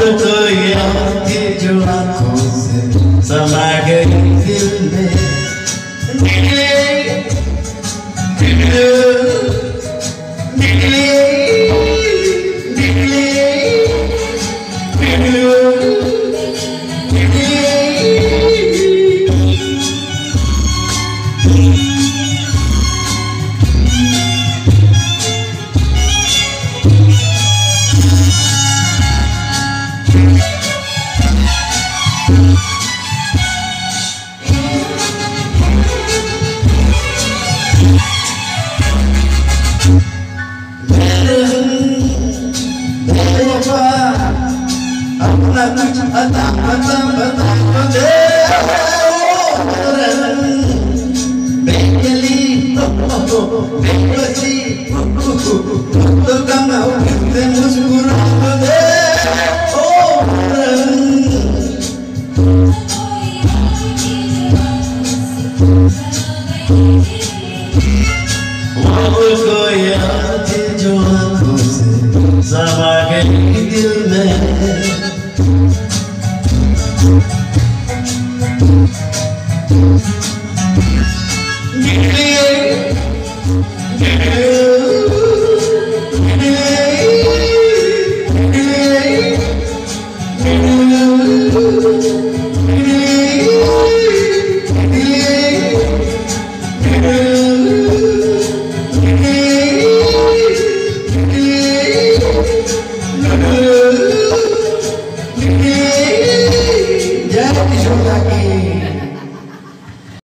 तो, तो याद की जो आंखों से समा गई Zama Yeah. me joga aqui.